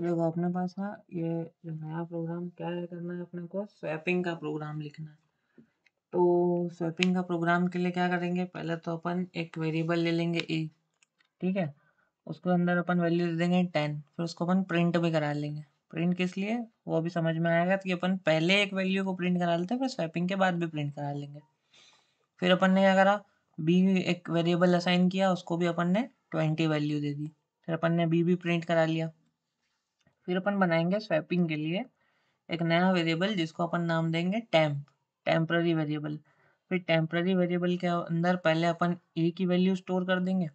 देखो अपने पास ना ये जो नया प्रोग्राम क्या है करना है अपने को? स्वैपिंग का प्रोग्राम लिखना है। तो स्वैपिंग का प्रोग्राम के लिए क्या करेंगे? पहले तो अपन एक वेरिएबल ले लेंगे ए ठीक है? उसके अंदर अपन वैल्यू दे देंगे टेन फिर उसको अपन प्रिंट भी करा लेंगे। प्रिंट किस लिए? वो अभी समझ में आएगा कि अपन पहले एक वैल्यू को प्रिंट करा लेते हैं, फिर स्वैपिंग के बाद भी प्रिंट करा लेंगे। फिर अपन ने क्या करा? बी एक वेरिएबल असाइन किया, उसको भी अपन ने ट्वेंटी वैल्यू दे दी। फिर अपन ने बी भी प्रिंट करा लिया। फिर अपन बनाएँगे स्वैपिंग के लिए एक नया वेरिएबल जिसको अपन नाम देंगे टेम्प टेम्प्ररी वेरिएबल फिर टेम्प्ररी वेरिएबल के अंदर पहले अपन ए की वैल्यू स्टोर कर देंगे,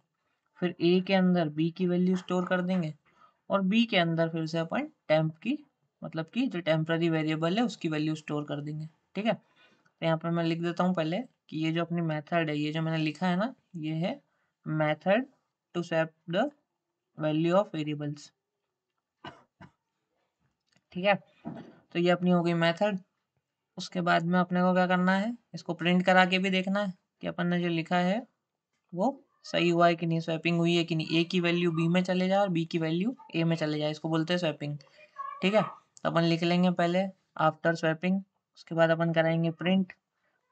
फिर ए के अंदर बी की वैल्यू स्टोर कर देंगे और बी के अंदर फिर से अपन टेम्प की मतलब कि जो टेम्प्ररी वेरिएबल है उसकी वैल्यू स्टोर कर देंगे, ठीक है? तो यहाँ पर मैं लिख देता हूँ पहले कि ये जो अपनी मेथड है, ये जो मैंने लिखा है ना, ये है method to swap the value of variables ठीक है? तो ये अपनी हो गई मेथड। उसके बाद में अपने को क्या करना है? इसको प्रिंट करा के भी देखना है कि अपन ने जो लिखा है, वो सही हुआ है कि नहीं? स्वैपिंग हुई है कि नहीं? ए की वैल्यू बी में चले जाए और बी की वैल्यू ए में चले जाए इसको बोलते हैं स्वैपिंग ठीक है? तो अपन लिख लेंगे पहले आफ्टर स्वैपिंग उसके बाद अपन कराएँगे प्रिंट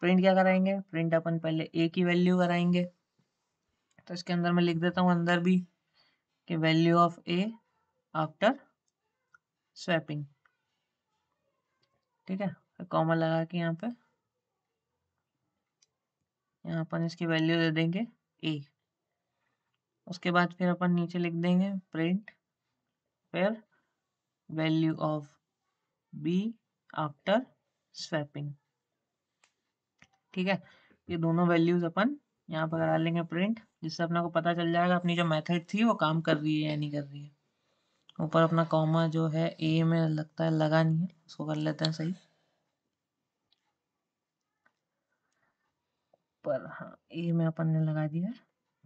प्रिंट क्या कराएँगे? प्रिंट अपन पहले ए की वैल्यू कराएँगे। तो इसके अंदर मैं लिख देता हूँ अंदर भी कि value of A after swapping ठीक है? कॉमा लगा के यहाँ पे। यहाँ अपन इसकी वैल्यू दे देंगे ए उसके बाद फिर अपन नीचे लिख देंगे प्रिंट फिर value of B after swapping ठीक है? ये दोनों वैल्यूज़ अपन यहाँ पर करा लेंगे प्रिंट जिससे अपने को पता चल जाएगा अपनी जो मेथड थी वो काम कर रही है या नहीं कर रही है। ऊपर अपना कॉमा जो है ए में लगता है, लगा नहीं है, उसको कर लेते हैं सही। पर हाँ ए में अपन ने लगा दिया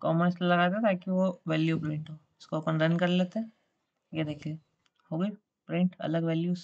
कॉमा इसलिए लगा दिया ताकि वो वैल्यू प्रिंट हो। इसको अपन रन कर लेते हैं। ये देखिए, हो गई प्रिंट अलग वैल्यूज़